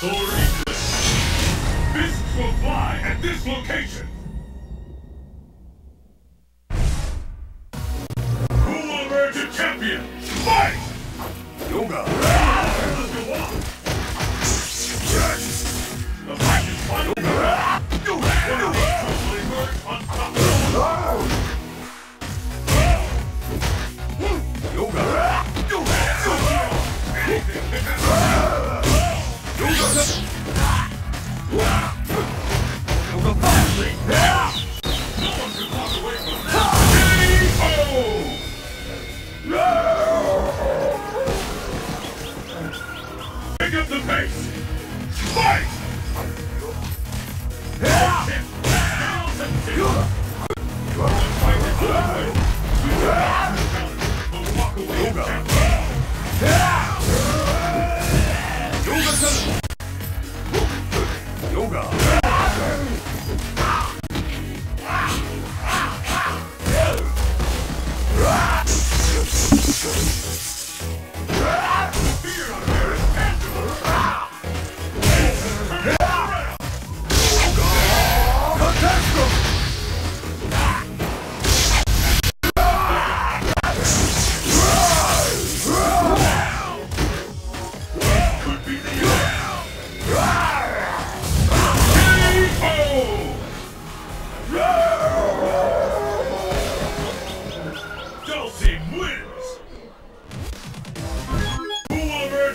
Blade. Will fly at this location. Who will emerge a champion? Fight! Yoga.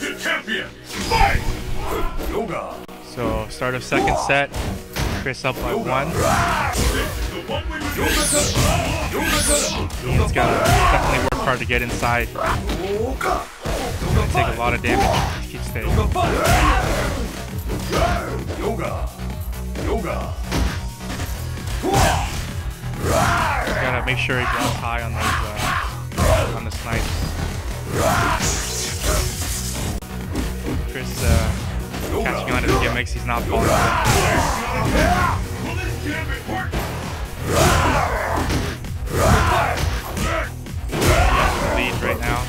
Will champion? Fight! Yoga. So start of second set. Chris up by one. This is the one we were He's gotta definitely work hard to get inside. Gonna take a lot of damage. Keep staying. Yoga. Yoga. Gotta make sure he drops high on those uh, on the snipes. Chris uh, catching on to the gimmicks. He's not falling. Will this gambit? Lead right now.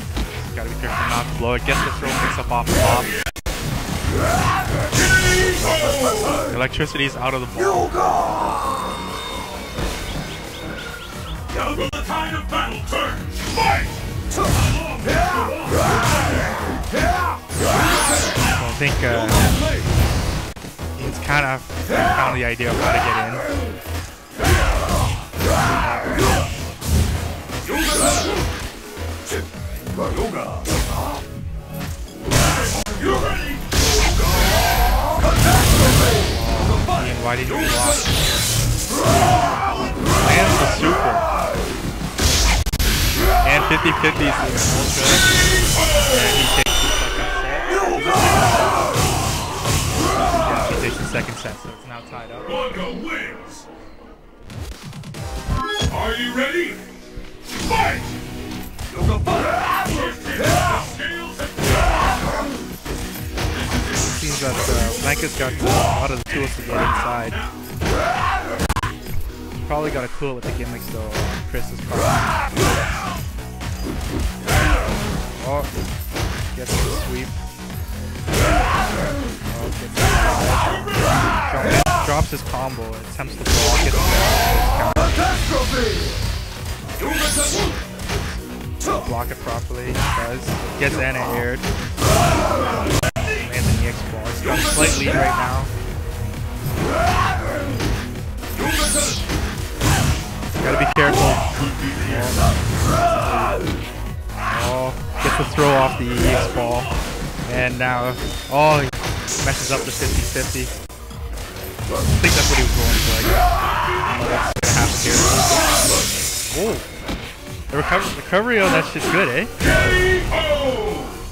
Gotta be careful not to blow it. Gets the throw mix up off the top. Electricity's out of the ball. Now will the tide of battle turn? Fight! I think uh, he's kind of found the idea of how to get in. Ready? Ian, why didn't you block? Lands the super. And 50-50 is ultra. Now tied up. Blanka wins! Are you ready? Fight! First hit, the scales have Seems that uh, Blanka's got a lot of the tools to get inside. Probably got to cool with the gimmicks though. uh, Chris is probably. Oh, gets the sweep. Oh, drops his combo. Attempts to block it. Block it properly. Does. Gets anti-aired. Lands an EX ball. He's a slight lead right now. Gotta be careful. Oh, gets the throw off the EX ball. And now, oh, he messes up the 50-50. I think that's what he was going for, I guess. I don't know gonna happen here. Oh, the recovery, recovery on that shit's good, eh?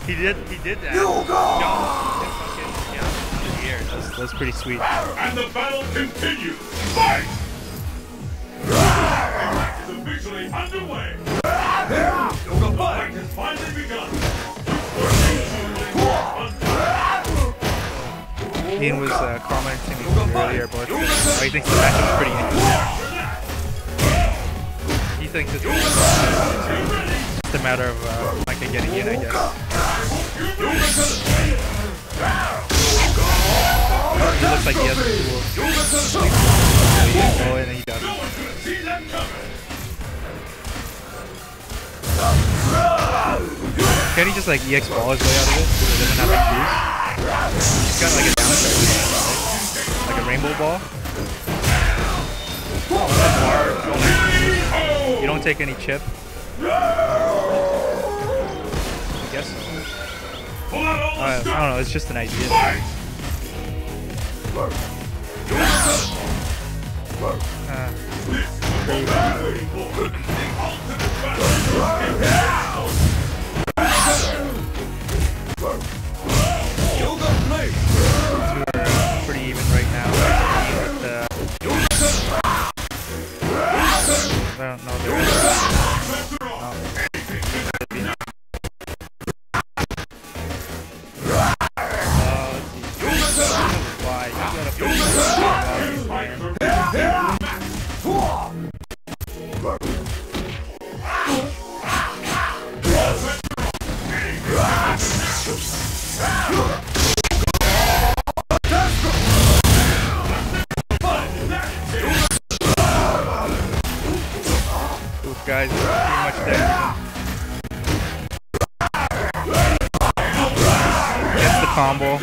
He did, he did that. Jumped and fucking, yeah, out of the air. That's, that's pretty sweet. And the battle continues. Fight! The is officially underway. The fight has finally begun. Ian was uh, commenting earlier about how he thinks the match was pretty interesting. He thinks it's just a matter of uh, Micah getting in, I guess. He looks like he has a tool. Oh, and he does. No one's gonna see that. Can he just like EX ball his way out of it? So he doesn't have like boost? He's got like a downside to? Like a rainbow ball. You don't take any chip. I guess. I, I don't know. It's just an idea. Uh, guys pretty much the combo.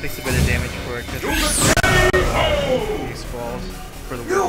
Takes a bit of damage for it. Just these balls for the.